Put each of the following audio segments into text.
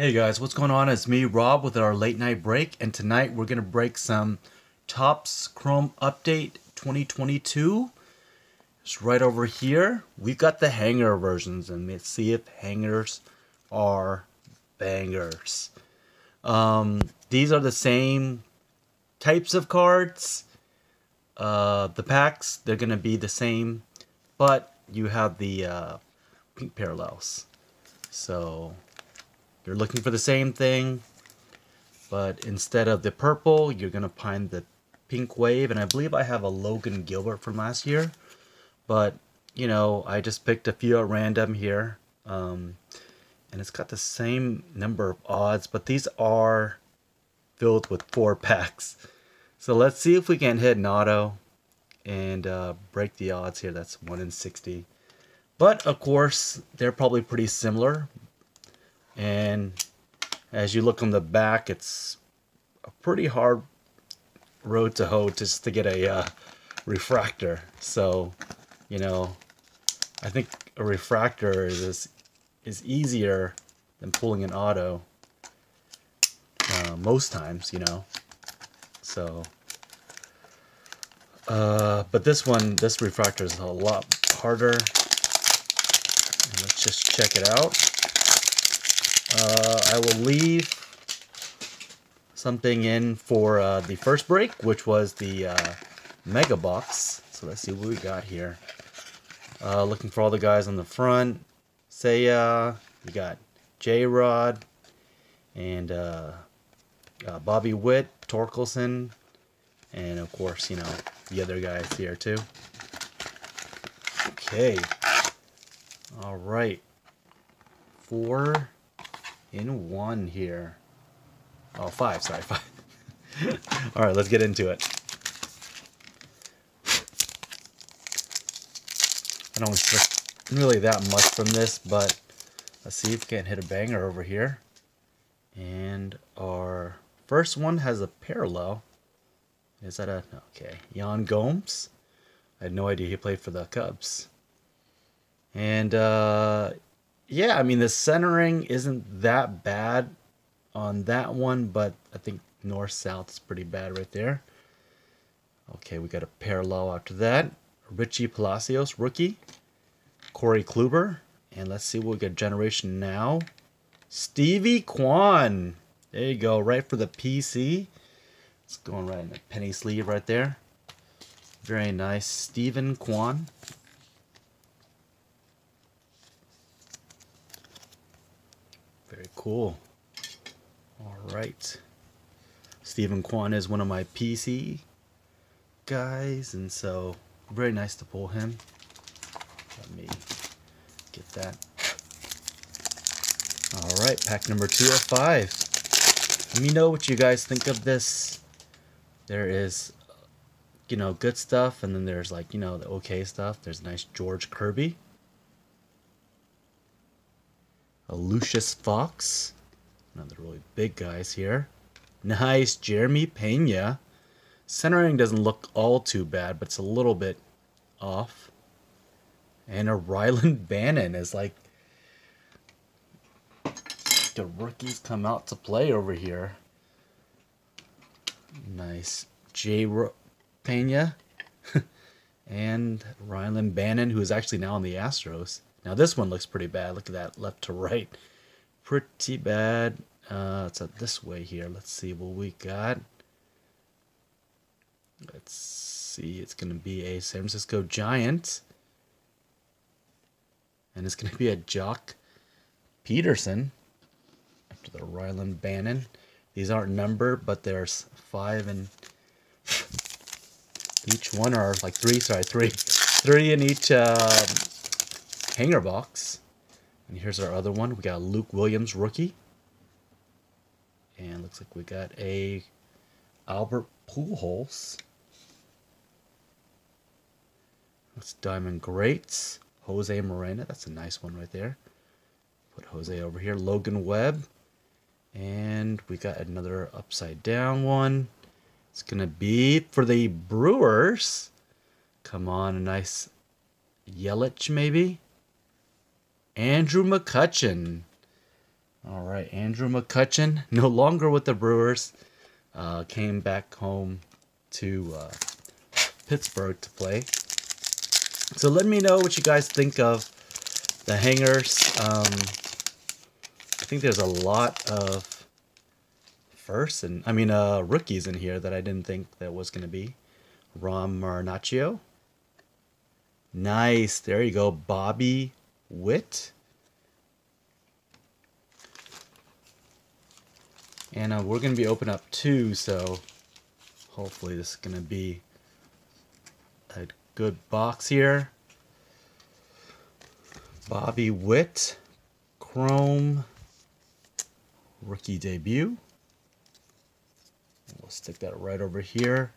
Hey guys, what's going on? It's me, Rob, with our late night break, and tonight we're gonna break some Topps Chrome Update 2022. It's right over here. We've got the hanger versions, and let's see if hangers are bangers. Um, these are the same types of cards. Uh, the packs, they're gonna be the same, but you have the uh, pink parallels. So you're looking for the same thing, but instead of the purple, you're going to find the pink wave. And I believe I have a Logan Gilbert from last year. But, you know, I just picked a few at random here. Um, and it's got the same number of odds, but these are filled with four packs. So let's see if we can hit an auto and uh, break the odds here. That's 1 in 60. But of course, they're probably pretty similar and as you look on the back it's a pretty hard road to hoe just to get a uh, refractor. So you know I think a refractor is is easier than pulling an auto uh, most times you know? So uh, but this one this refractor is a lot harder. And let's just check it out uh, I will leave something in for uh, the first break, which was the uh, Mega Box. So let's see what we got here. Uh, looking for all the guys on the front. Say, we got J Rod and uh, uh, Bobby Witt, Torkelson, and of course, you know, the other guys here too. Okay. All right. Four in one here. Oh, five, sorry, five. All right, let's get into it. I don't expect really that much from this, but let's see if we can hit a banger over here. And our first one has a parallel. Is that a... Okay. Yan Gomes. I had no idea he played for the Cubs. And uh, yeah, I mean the centering isn't that bad on that one, but I think north south is pretty bad right there. Okay, we got a parallel after that. Richie Palacios, rookie. Corey Kluber. And let's see what we get generation now. Stevie Kwan. There you go, right for the PC. It's going right in the penny sleeve right there. Very nice. Steven Kwan. Very cool. All right. Steven Kwan is one of my PC guys, and so very nice to pull him. Let me get that. All right, pack number two of five. Let me know what you guys think of this. There is, you know, good stuff, and then there's like, you know, the okay stuff. There's nice George Kirby. A Lucius Fox. Another really big guys here. Nice, Jeremy Pena. Centering doesn't look all too bad, but it's a little bit off. And a Rylan Bannon is like the rookies come out to play over here. Nice. J. Pena and Rylan Bannon, who is actually now on the Astros. Now this one looks pretty bad. Look at that, left to right. Pretty bad. Uh, it's this way here. Let's see what we got. Let's see. It's going to be a San Francisco Giant. And it's going to be a Joc Pederson. After the Rylan Bannon. These aren't numbered, but there's five and each one are like three. Sorry, three, three in each uh, hanger box. And here's our other one. We got Luke Williams, rookie. And looks like we got a Albert Pujols. That's Diamond Greats. Jose Morena. That's a nice one right there. Put Jose over here. Logan Webb. And we got another upside down one. It's going to be for the Brewers. Come on, a nice Yelich maybe. Andrew McCutchen. All right, Andrew McCutchen, no longer with the Brewers, uh, came back home to uh, Pittsburgh to play. So let me know what you guys think of the hangers. Um, I think there's a lot of firsts and I mean uh, rookies in here that I didn't think that was going to be. Ron Marinaccio. Nice. There you go. Bobby Witt. And uh, we're going to be open up two, so hopefully this is going to be a good box here. Bobby Witt, Chrome, rookie debut. We'll stick that right over here.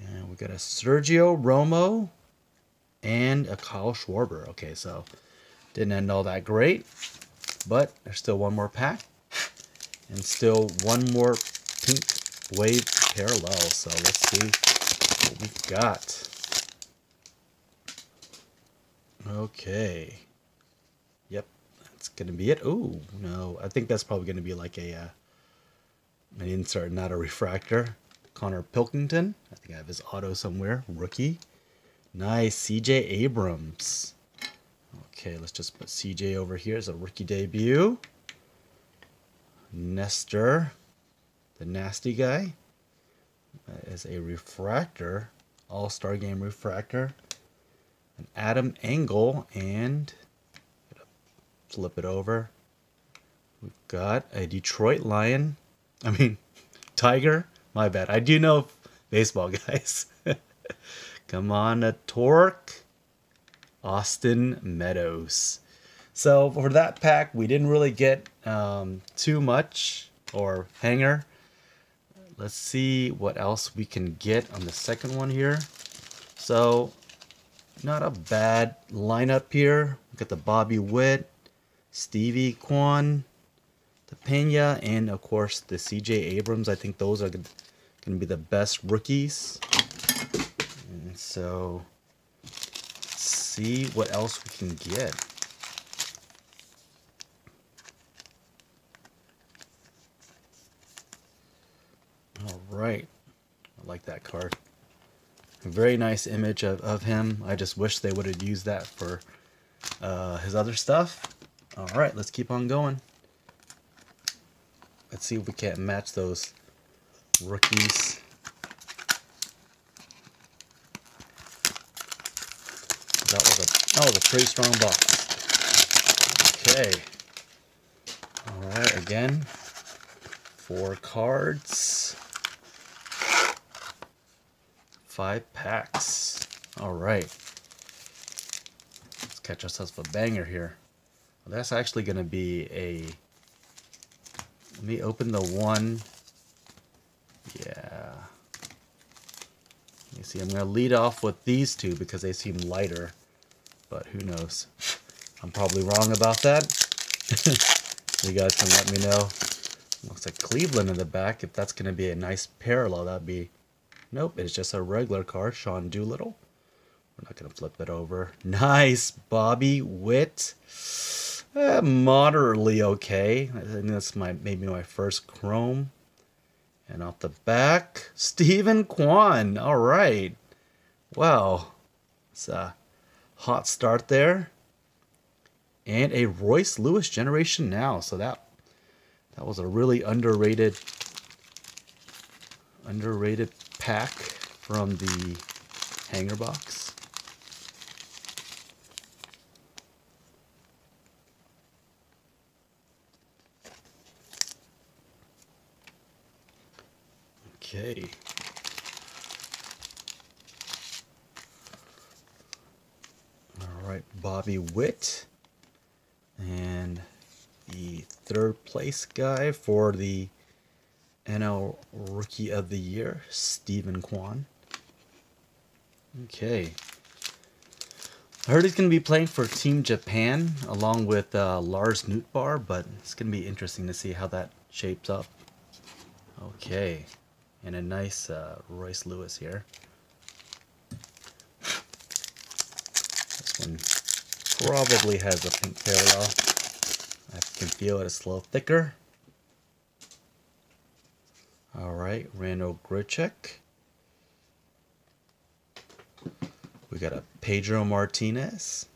And we got a Sergio Romo and a Kyle Schwarber. Okay, so didn't end all that great, but there's still one more pack and still one more pink wave parallel. So let's see what we've got. Okay. Yep, that's gonna be it. Oh no, I think that's probably gonna be like a uh, an insert, not a refractor. Konnor Pilkington. I think I have his auto somewhere. Rookie. Nice. CJ Abrams. Okay, let's just put CJ over here as a rookie debut. Nestor, the nasty guy, as a refractor, All Star Game refractor. An Adam Engel, and flip it over. We've got a Detroit Lion. I mean, Tiger. My bad. I do know baseball, guys. Come on, a Torque. Austin Meadows. So for that pack, we didn't really get um, too much or hanger. Let's see what else we can get on the second one here. So not a bad lineup here. We got the Bobby Witt, Stevie Kwan, the Pena, and of course the CJ Abrams. I think those are going to be the best rookies. And so see what else we can get. All right. I like that card. A very nice image of, of him. I just wish they would have used that for uh, his other stuff. All right, let's keep on going. Let's see if we can't match those rookies. That was a that was a pretty strong box. Okay. All right, again, four cards. Five packs. All right. Let's catch ourselves a banger here. Well, that's actually going to be a... Let me open the one. Yeah. You see, I'm going to lead off with these two because they seem lighter. But who knows. I'm probably wrong about that. you guys can let me know. Looks like Cleveland in the back. If that's going to be a nice parallel, that'd be Nope, it's just a regular car, Sean Doolittle. We're not going to flip it over. Nice, Bobby Witt. Uh, moderately okay. I think that's my maybe my first Chrome. And off the back, Steven Kwan. All right. Wow. It's a hot start there. And a Royce Lewis generation now. So that that was a really underrated underrated pack from the hanger box. Okay. Right, Bobby Witt. And the third place guy for the NL Rookie of the Year, Steven Kwan. Okay. I heard he's going to be playing for Team Japan along with uh, Lars Nootbaar, but it's going to be interesting to see how that shapes up. Okay. And a nice uh, Royce Lewis here. This one probably has a pink parallel. I can feel it, it's a little thicker. All right, Randal Grichuk. We got a Pedro Martinez.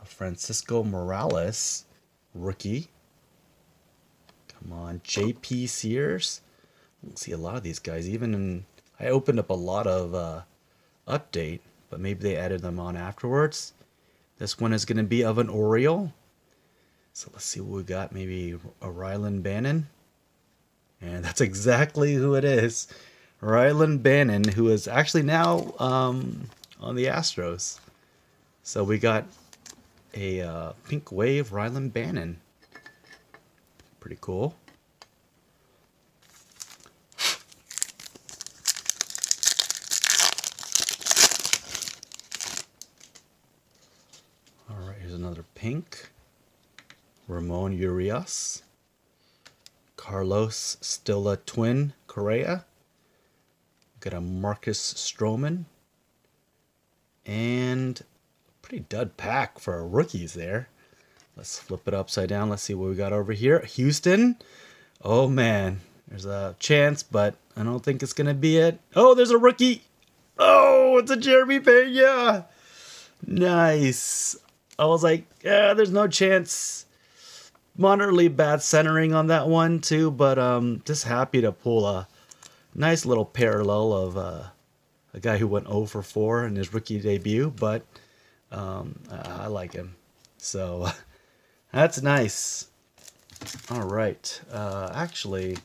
A Francisco Morales, rookie. Come on, JP Sears. See a lot of these guys. Even in, I opened up a lot of uh, update, but maybe they added them on afterwards. This one is going to be of an Oriole. So let's see what we got. Maybe a Rylan Bannon. And that's exactly who it is. Rylan Bannon, who is actually now um, on the Astros. So we got a uh, pink wave Rylan Bannon. Pretty cool. All right, here's another pink. Ramon Urias. Carlos Stilla Twin Correa. Got a Marcus Stroman. And pretty dud pack for our rookies there. Let's flip it upside down. Let's see what we got over here. Houston. Oh, man. There's a chance, but I don't think it's going to be it. Oh, there's a rookie. Oh, it's a Jeremy Pena. Nice. I was like, yeah, there's no chance. Moderately bad centering on that one, too, but um, just happy to pull a nice little parallel of uh, a guy who went 0 for 4 in his rookie debut, but um, I like him. So that's nice. All right. Uh, actually,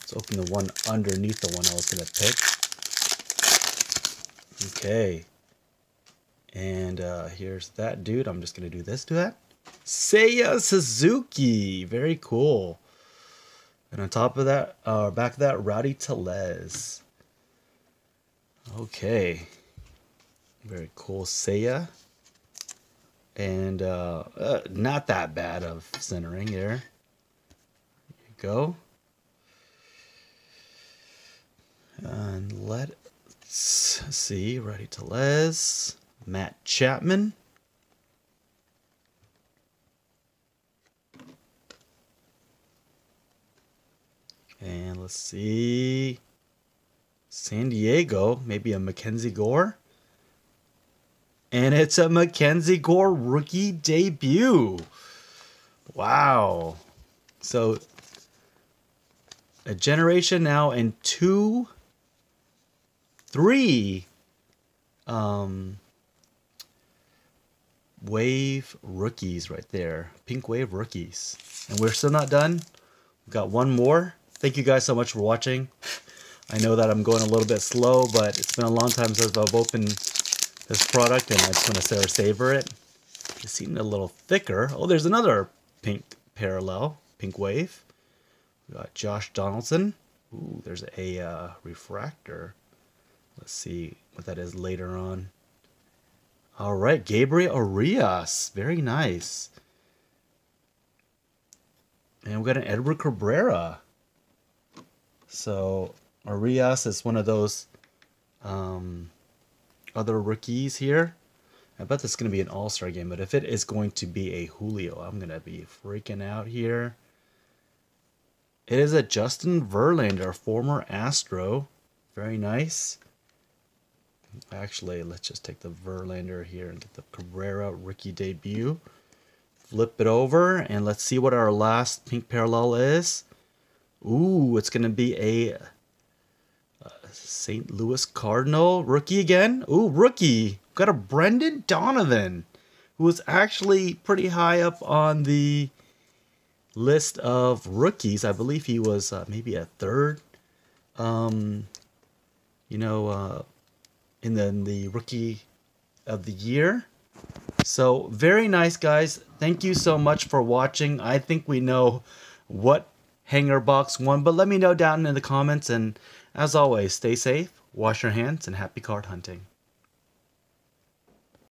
let's open the one underneath the one I was going to pick. Okay. And uh, here's that dude. I'm just going to do this to that. Seiya Suzuki. Very cool. And on top of that, uh, back of that, Rowdy Tellez. Okay. Very cool. Seiya. And uh, uh, not that bad of centering there. There you go. And let's see. Rowdy Tellez. Matt Chapman. And let's see. San Diego, maybe a Mackenzie Gore. And it's a Mackenzie Gore rookie debut. Wow. So a generation now and two, three um, wave rookies right there. Pink wave rookies. And we're still not done. We've got one more. Thank you guys so much for watching. I know that I'm going a little bit slow, but it's been a long time since I've opened this product, and I just want to say savor it. It seemed a little thicker. Oh, there's another pink parallel, pink wave. We got Josh Donaldson. Ooh, there's a uh, refractor. Let's see what that is later on. All right, Gabriel Arias. Very nice. And we got an Edward Cabrera. So Arias is one of those um, other rookies here. I bet this is going to be an all-star game, but if it is going to be a Julio, I'm going to be freaking out here. It is a Justin Verlander, former Astro. Very nice. Actually, let's just take the Verlander here and get the Cabrera rookie debut. Flip it over, and let's see what our last pink parallel is. Ooh, it's going to be a St. Louis Cardinal rookie again. Ooh, rookie. Got a Brendan Donovan, who was actually pretty high up on the list of rookies. I believe he was uh, maybe a third. Um, you know, uh, in then the rookie of the year. So very nice, guys. Thank you so much for watching. I think we know what hanger box won, but let me know down in the comments. And as always, stay safe, wash your hands, and happy card hunting.